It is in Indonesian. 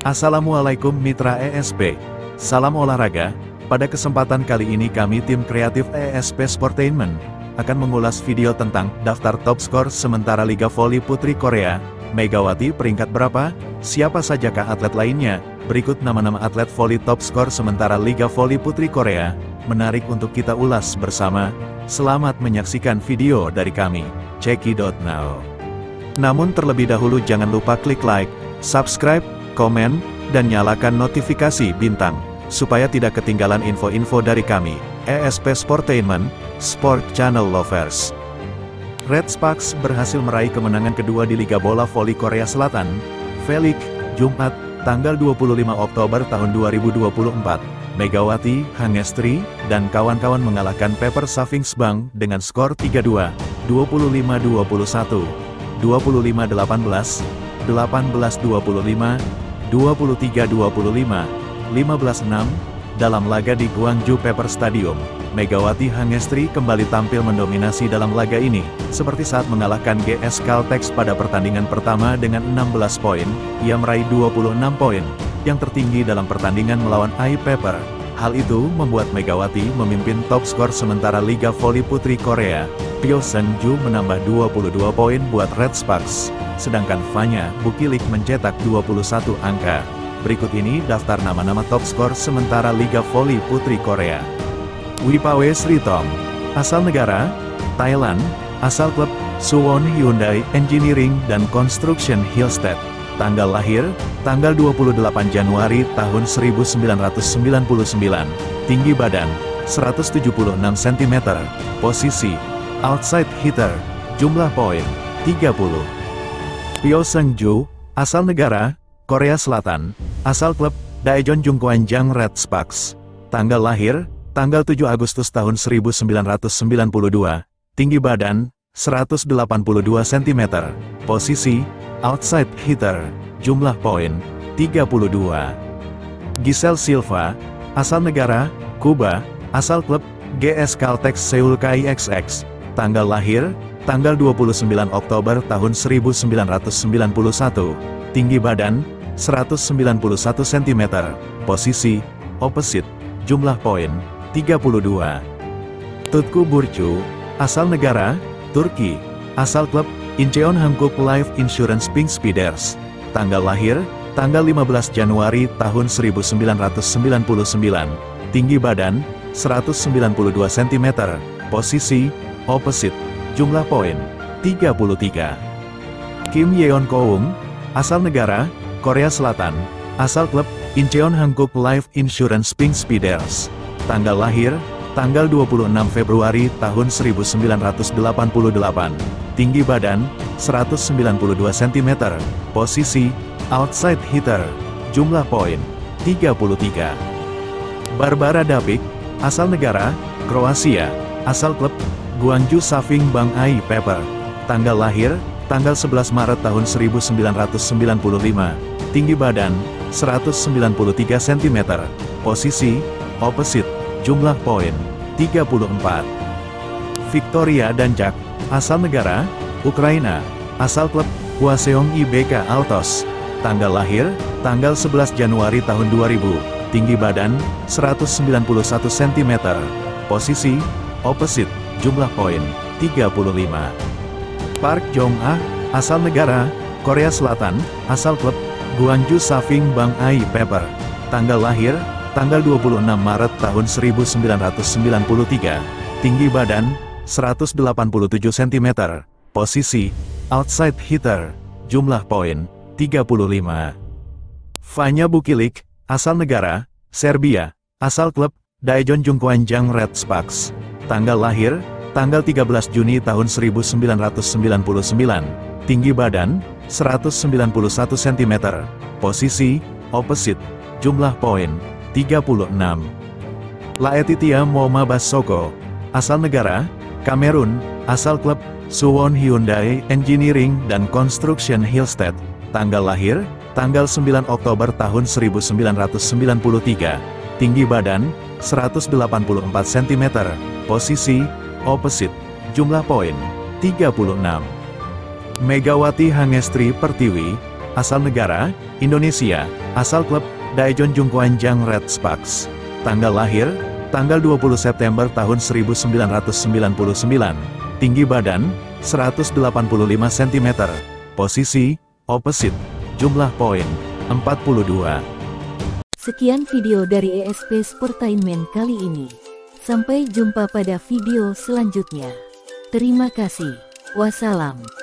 Assalamualaikum Mitra ESP. Salam olahraga. Pada kesempatan kali ini kami tim kreatif ESP Sportainment akan mengulas video tentang daftar top skor sementara Liga Voli Putri Korea. Megawati peringkat berapa? Siapa sajakah atlet lainnya? Berikut nama-nama atlet voli top skor sementara Liga Voli Putri Korea. Menarik untuk kita ulas bersama. Selamat menyaksikan video dari kami. Ceki.now. Namun terlebih dahulu jangan lupa klik like, subscribe, komen, dan nyalakan notifikasi bintang, supaya tidak ketinggalan info-info dari kami, ESP Sportainment, Sport Channel Lovers. Red Sparks berhasil meraih kemenangan kedua di Liga Bola Voli Korea Selatan, Felix, Jumat, tanggal 25 Oktober tahun 2024. Megawati, Hangestri, dan kawan-kawan mengalahkan Pepper Savings Bank dengan skor 3-2, 25-21, 25-18, 18-25, 23-25, 15-6, dalam laga di Guangzhou Pepper Stadium. Megawati Hangestri kembali tampil mendominasi dalam laga ini, seperti saat mengalahkan GS Caltex pada pertandingan pertama dengan 16 poin, ia meraih 26 poin, yang tertinggi dalam pertandingan melawan AI Pepper. Hal itu membuat Megawati memimpin top skor sementara Liga Voli Putri Korea. Pyo Seung-ju menambah 22 poin buat Red Sparks, sedangkan Fanya Bukilik mencetak 21 angka. Berikut ini daftar nama-nama top skor sementara Liga Voli Putri Korea. Wipawe Sritom, asal negara, Thailand, asal klub, Suwon Hyundai Engineering dan Construction Hillstead. Tanggal lahir, tanggal 28 Januari tahun 1999. Tinggi badan, 176 cm. Posisi, outside hitter. Jumlah poin, 30. Pyo Seung-ju, asal negara, Korea Selatan, asal klub, Daejeon Jungkwanjang Red Sparks. Tanggal lahir, tanggal 7 Agustus tahun 1992, tinggi badan, 182 cm, posisi, outside hitter, jumlah poin, 32. Giselle Silva, asal negara, Kuba, asal klub, GS Caltex Seoul KIXX, tanggal lahir, tanggal 29 Oktober tahun 1991, tinggi badan, 191 cm, posisi, opposite, jumlah poin, 32. Tutku Burcu, asal negara, Turki, asal klub, Incheon Hankook Life Insurance Pink Speeders, tanggal lahir, tanggal 15 Januari tahun 1999, tinggi badan, 192 cm, posisi, opposite, jumlah poin, 33. Kim Yeon Koung, asal negara, Korea Selatan, asal klub, Incheon Hankook Life Insurance Pink Speeders, tanggal lahir, tanggal 26 Februari tahun 1988, tinggi badan, 192 cm, posisi, outside hitter, jumlah poin, 33. Barbara Dapik, asal negara, Kroasia, asal klub, Guangzhou Saving Bank AI Pepper, tanggal lahir, tanggal 11 Maret tahun 1995, tinggi badan, 193 cm, posisi, opposite, jumlah poin, 34. Victoria dan Jack, asal negara, Ukraina, asal klub, Hwaseong IBK Altos, tanggal lahir, tanggal 11 Januari tahun 2000, tinggi badan, 191 cm, posisi, opposite, jumlah poin, 35. Park Jong-ah, asal negara, Korea Selatan, asal klub, Guangzhou Saving Bank AI Pepper, tanggal lahir, tanggal 26 Maret tahun 1993, tinggi badan, 187 cm, posisi, outside hitter, jumlah poin, 35. Fanya Bukilik, asal negara, Serbia, asal klub, Daejeon Jungkwanjang Red Sparks, tanggal lahir, tanggal 13 Juni tahun 1999, tinggi badan, 191 cm, posisi, opposite, jumlah poin, 36. Laetitia Moma Basoko, asal negara, Kamerun, asal klub, Suwon Hyundai Engineering dan Construction Hillstead, tanggal lahir, tanggal 9 Oktober tahun 1993, tinggi badan, 184 cm, posisi, opposite, jumlah poin, 36. Megawati Hangestri Pertiwi, Asal negara, Indonesia. Asal klub, Daejeon Jungkwanjang Red Sparks. Tanggal lahir, tanggal 20 September tahun 1999. Tinggi badan, 185 cm. Posisi, opposite. Jumlah poin, 42. Sekian video dari ESP Sportainment kali ini. Sampai jumpa pada video selanjutnya. Terima kasih. Wassalam.